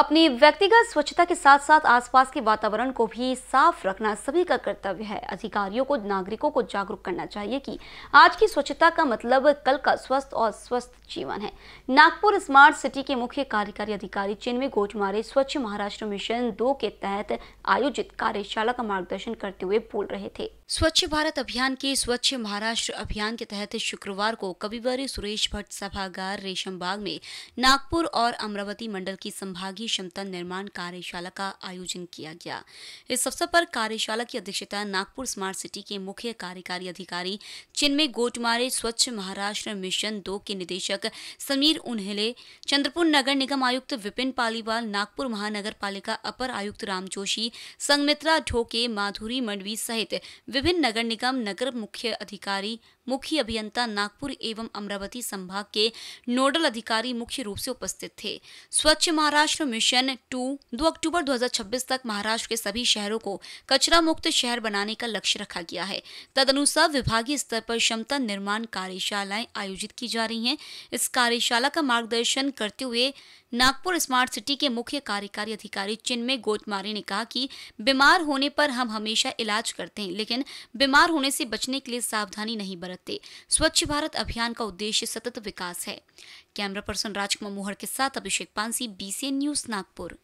अपनी व्यक्तिगत स्वच्छता के साथ साथ आसपास के वातावरण को भी साफ़ रखना सभी का कर्तव्य है। अधिकारियों को, नागरिकों को जागरूक करना चाहिए कि आज की स्वच्छता का मतलब कल का स्वस्थ और स्वस्थ जीवन है। नागपुर स्मार्ट सिटी के मुख्य कार्यकारी अधिकारी चिन्मय गोजमारे स्वच्छ महाराष्ट्र मिशन दो के तहत आयोजित कार्यशाला का मार्गदर्शन करते हुए बोल रहे थे। स्वच्छ भारत अभियान के स्वच्छ महाराष्ट्र अभियान के तहत शुक्रवार को कविवरी सुरेश भट्ट सभागार रेशम बाग में नागपुर और अमरावती मंडल की संभागीय क्षमता निर्माण कार्यशाला का आयोजन किया गया। इस अवसर पर कार्यशाला की अध्यक्षता नागपुर स्मार्ट सिटी के मुख्य कार्यकारी अधिकारी चिन्मय गोटमारे, स्वच्छ महाराष्ट्र मिशन दो के निदेशक समीर उन्हेले, चंद्रपुर नगर निगम आयुक्त विपिन पालीवाल, नागपुर महानगर पालिका अपर आयुक्त राम जोशी, संगमित्रा ढोके, माधुरी मंडवी सहित विभिन्न नगर निगम नगर मुख्य अधिकारी, मुख्य अभियंता नागपुर एवं अमरावती संभाग के नोडल अधिकारी मुख्य रूप से उपस्थित थे। स्वच्छ महाराष्ट्र टू दो अक्टूबर 2026 तक महाराष्ट्र के सभी शहरों को कचरा मुक्त शहर बनाने का लक्ष्य रखा गया है। तदनुसार विभागीय स्तर पर क्षमता निर्माण कार्यशालाएँ आयोजित की जा रही हैं। इस कार्यशाला का मार्गदर्शन करते हुए नागपुर स्मार्ट सिटी के मुख्य कार्यकारी अधिकारी चिन्मय गोटमारी ने कहा कि बीमार होने पर हम हमेशा इलाज करते हैं, लेकिन बीमार होने से बचने के लिए सावधानी नहीं बरतते। स्वच्छ भारत अभियान का उद्देश्य सतत विकास है। कैमरा पर्सन राजकुमार मोहर के साथ अभिषेक पांसी बीसीएन न्यूज़ नागपुर।